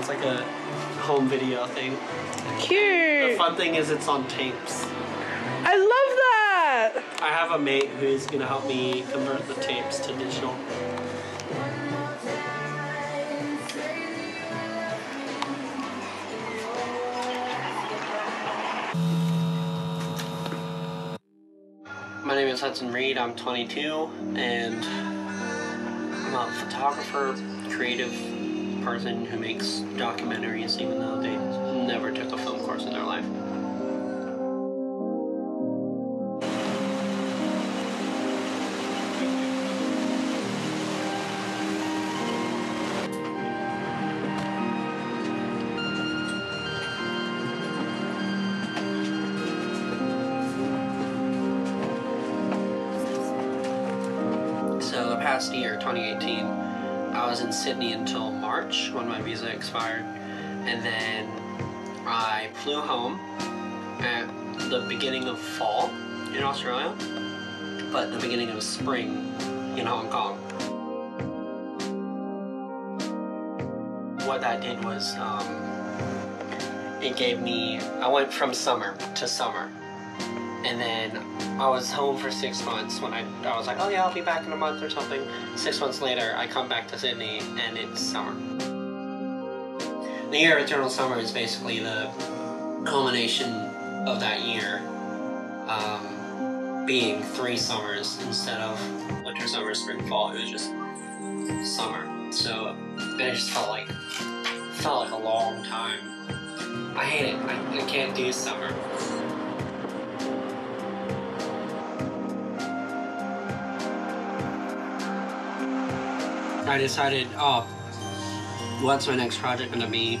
it's like a home video thing. Cute. The fun thing is it's on tapes. I love that. I have a mate who is gonna help me convert the tapes to digital. My name is Hudson Reed. I'm 22 and I'm a photographer, creative person who makes documentaries even though they never took a film course in their life. So the past year, 2018, I was in Sydney until March when my visa expired, and then I flew home at the beginning of fall in Australia, but the beginning of spring in Hong Kong. What that did was um, it gave me, I went from summer to summer. And then I was home for six months when I, I was like, oh yeah, I'll be back in a month or something. Six months later, I come back to Sydney and it's summer. The year of eternal summer is basically the culmination of that year um, being three summers instead of winter, summer, spring, fall. It was just summer. So it just felt like felt like a long time. I hate it. I, I can't do summer. I decided, oh, what's my next project gonna be?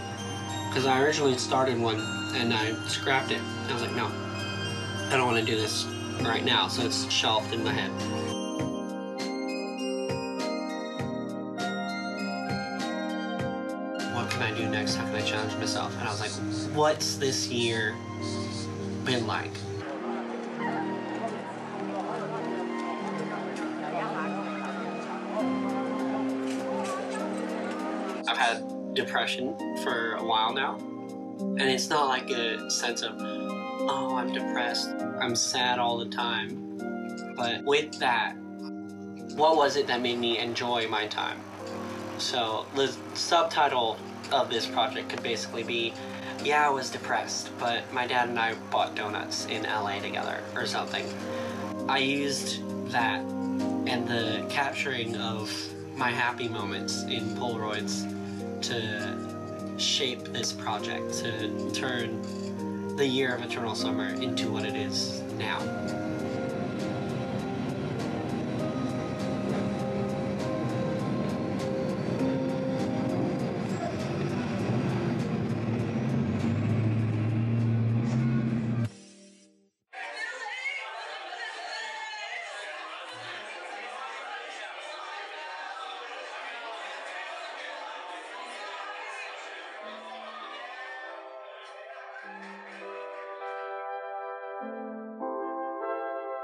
Because I originally started one and I scrapped it. I was like, no, I don't want to do this right now, so it's shelved in my head. What can I do next? How can I challenge myself? And I was like, what's this year been like? I've had depression for a while now. And it's not like a sense of, oh, I'm depressed. I'm sad all the time. But with that, what was it that made me enjoy my time? So the subtitle of this project could basically be, yeah, I was depressed, but my dad and I bought donuts in LA together or something. I used that and the capturing of my happy moments in Polaroids to shape this project, to turn the year of Eternal Summer into what it is now.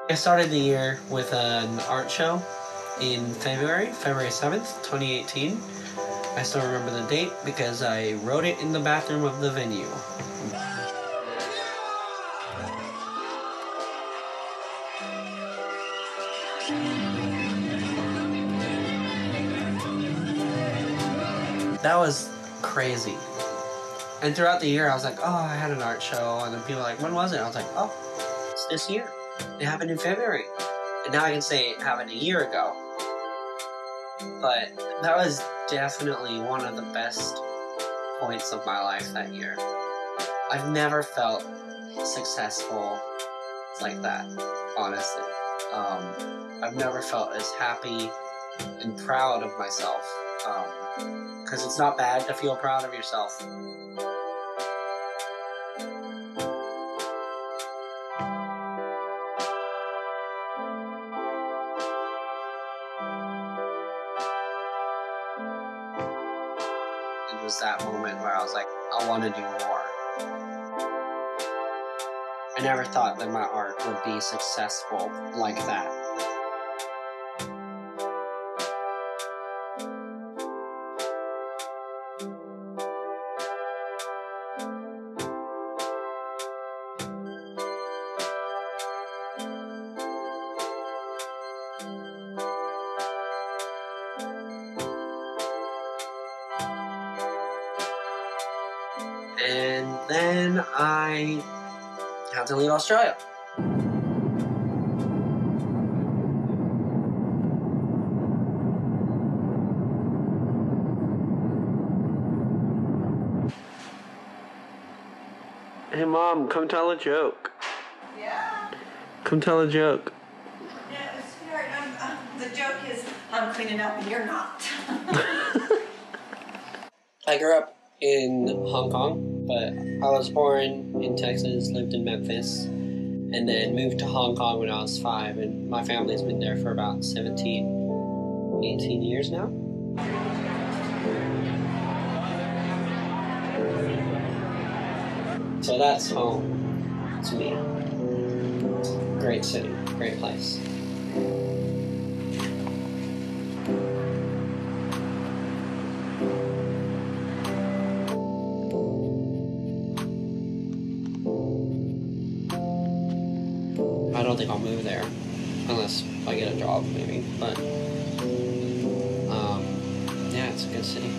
I started the year with an art show in February, February 7th, 2018. I still remember the date because I wrote it in the bathroom of the venue. That was crazy. And throughout the year, I was like, oh, I had an art show. And then people were like, when was it? I was like, oh, it's this year. It happened in February. And now I can say it happened a year ago. But that was definitely one of the best points of my life that year. I've never felt successful like that, honestly. Um, I've never felt as happy and proud of myself. Because it's not bad to feel proud of yourself. Was that moment where I was like, I want to do more. I never thought that my art would be successful like that. Then I had to leave Australia. Hey mom, come tell a joke. Yeah. Come tell a joke. Yeah, sweetheart, the joke is I'm cleaning up and you're not. I grew up in Hong Kong, but I was born in Texas, lived in Memphis, and then moved to Hong Kong when I was five, and my family's been there for about 17, 18 years now. So that's home to me. Great city, great place. Don't think I'll move there unless I get a job, maybe. But um, yeah, it's a good city.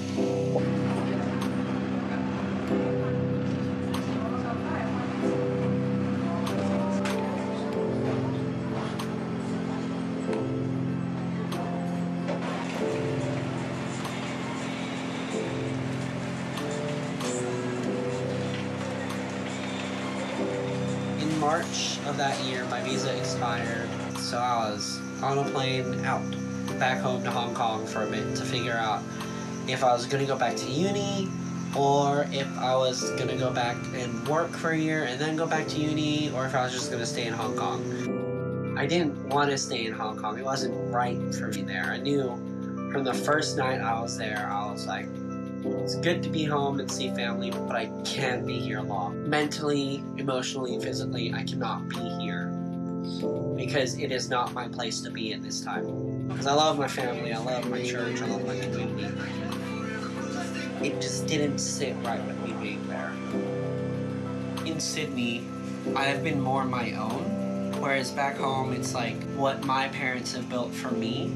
March of that year, my visa expired, so I was on a plane out back home to Hong Kong for a bit to figure out if I was going to go back to uni or if I was going to go back and work for a year and then go back to uni or if I was just going to stay in Hong Kong. I didn't want to stay in Hong Kong. It wasn't right for me there. I knew from the first night I was there, I was like, it's good to be home and see family, but I can't be here long. Mentally, emotionally, physically, I cannot be here because it is not my place to be at this time. Because I love my family, I love my church, I love my community. It just didn't sit right with me being there. In Sydney, I have been more my own, whereas back home, it's like what my parents have built for me,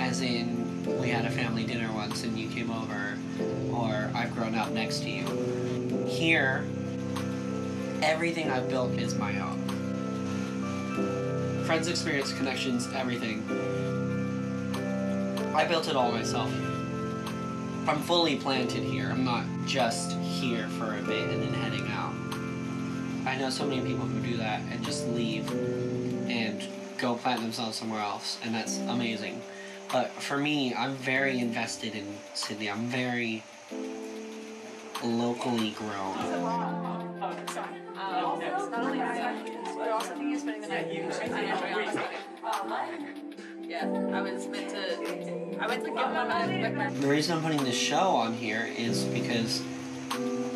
as in we had a family dinner once and you came over, Next to you. Here, everything I've built is my own. Friends, experience, connections, everything. I built it all myself. I'm fully planted here. I'm not just here for a bit and then heading out. I know so many people who do that and just leave and go plant themselves somewhere else, and that's amazing. But for me, I'm very invested in Sydney. I'm very locally grown. The reason I'm putting this show on here is because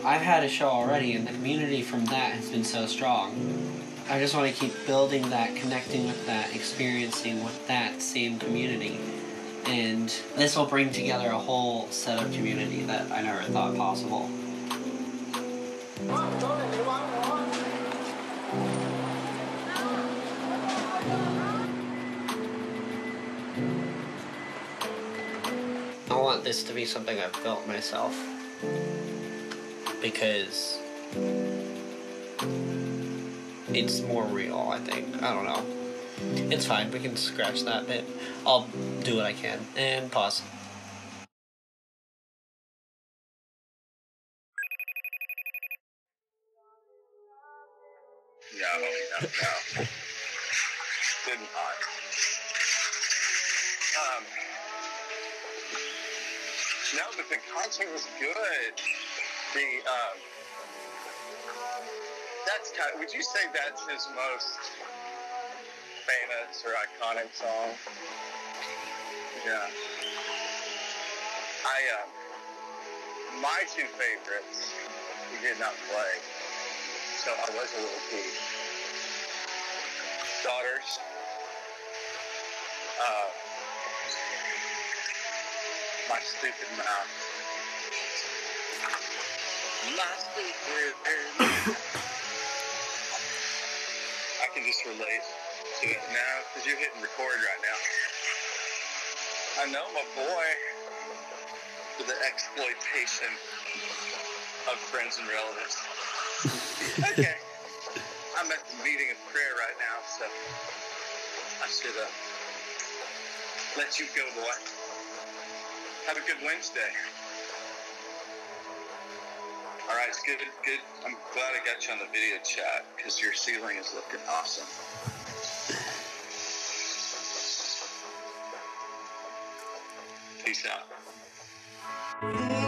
I've had a show already, and the community from that has been so strong. I just want to keep building that, connecting with that, experiencing with that same community. And this will bring together a whole set of community that I never thought possible. I want this to be something I've built myself. Because it's more real, I think. I don't know. It's fine, we can scratch that bit. I'll do what I can. And pause. No, no, no. Did not. Um, no, but the concert was good. The um, that's kind. would you say that's his most famous or iconic song? Yeah. I um, my two favorites he did not play, so I was a little peeved. Daughters. Uh, my stupid mouth. My stupid I can just relate it now because you're hitting record right now. I know my boy for the exploitation of friends and relatives. okay. I'm at the meeting of prayer right now, so I should uh, let you go, boy. Have a good Wednesday. All right, it's good. Good. I'm glad I got you on the video chat because your ceiling is looking awesome. Peace out.